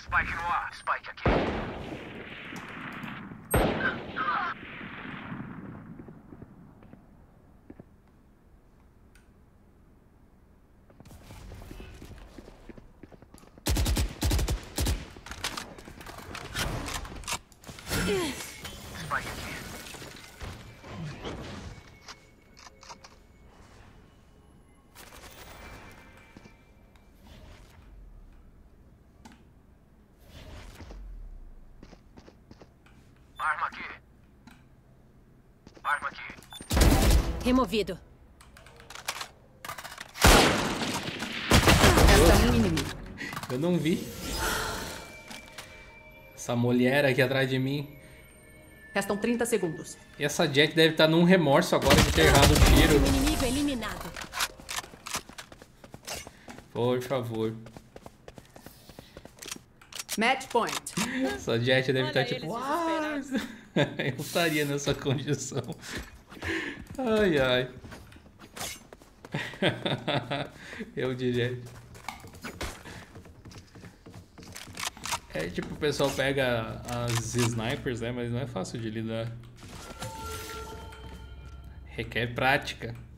Spike and what? Spike again. Spike again. Arma aqui. Removido. Resta um inimigo. Eu não vi. Essa mulher aqui atrás de mim. Restam 30 segundos. E essa Jet deve estar num remorso agora de ter errado o tiro. Inimigo eliminado. Por favor. Match point. Essa Jet deve estar Olha tipo. eles "Ah, Eu estaria nessa condição. Ai, ai. Eu Jet. É tipo, o pessoal pega as snipers, né? Mas não é fácil de lidar. Requer prática.